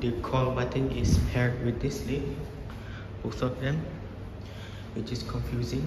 the call button is paired with this lid both of them which is confusing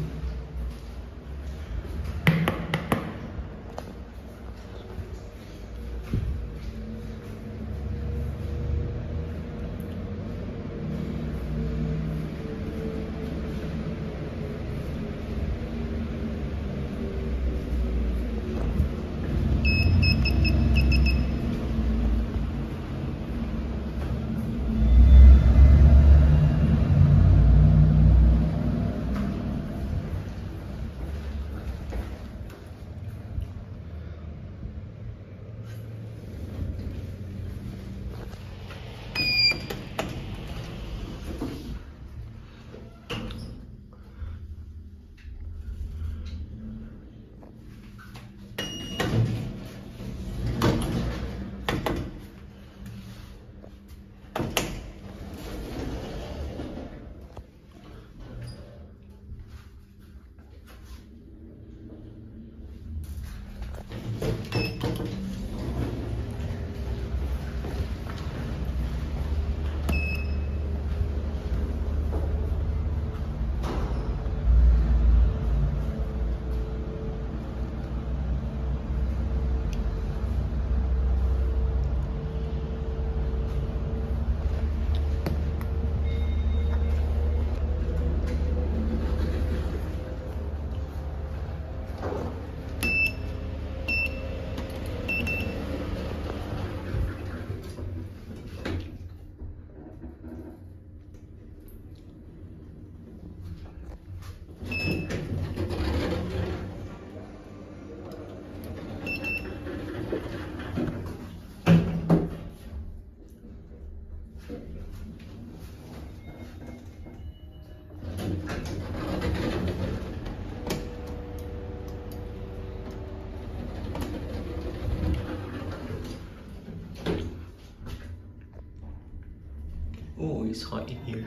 Oh, it's hot in here.